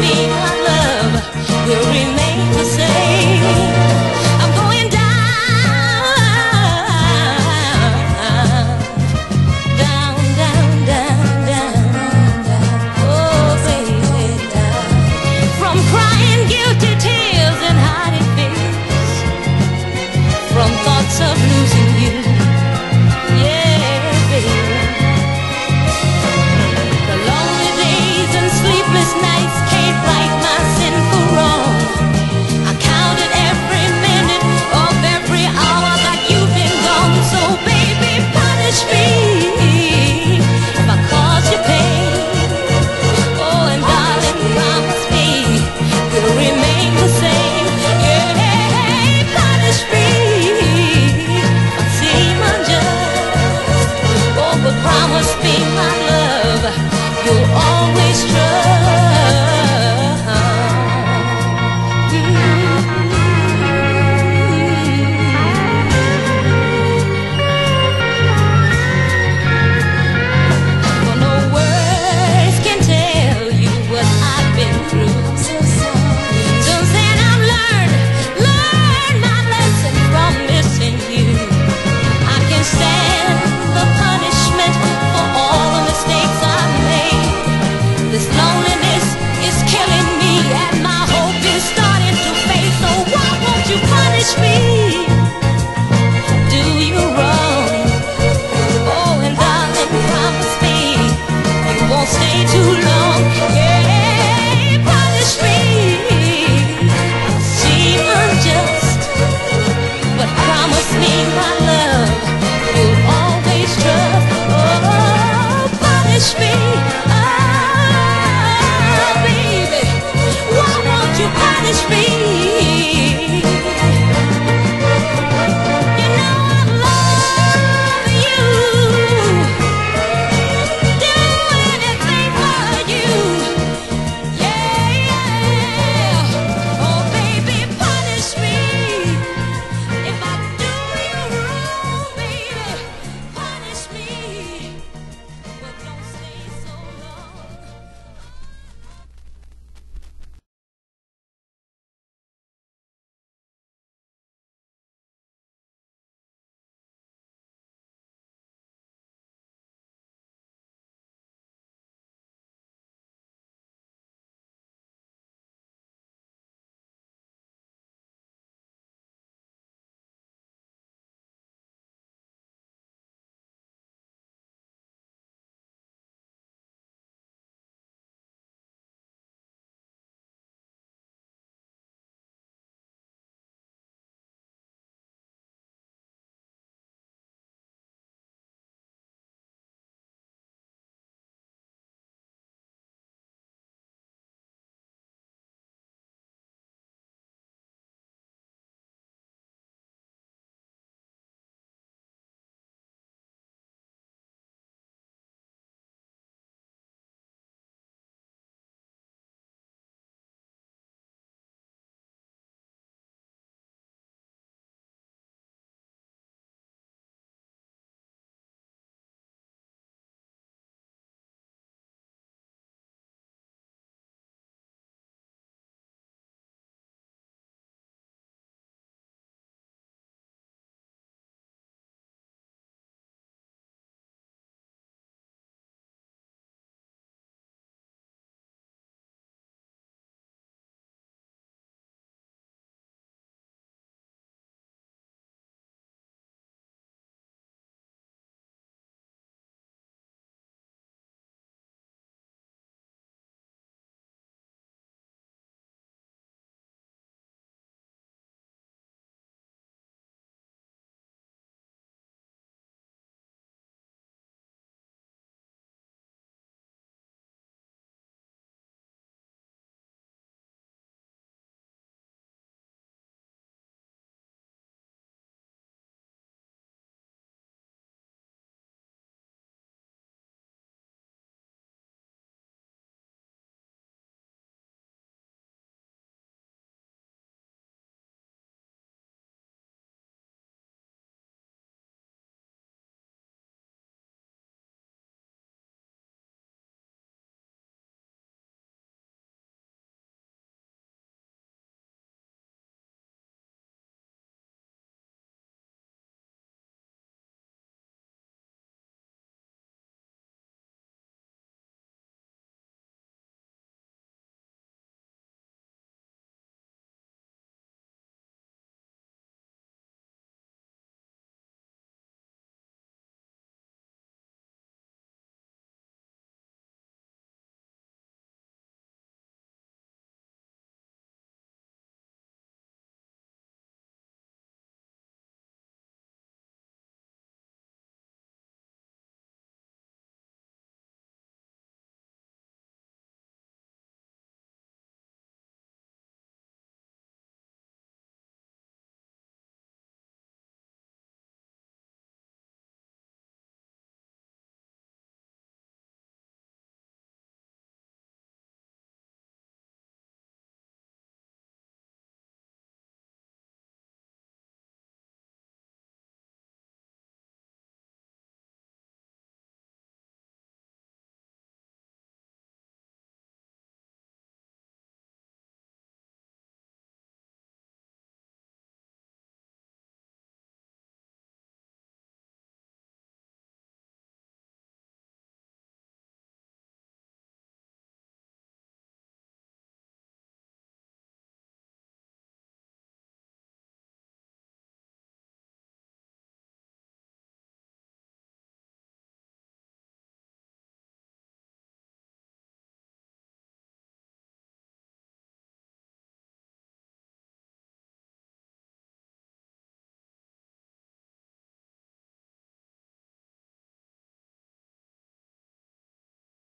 me.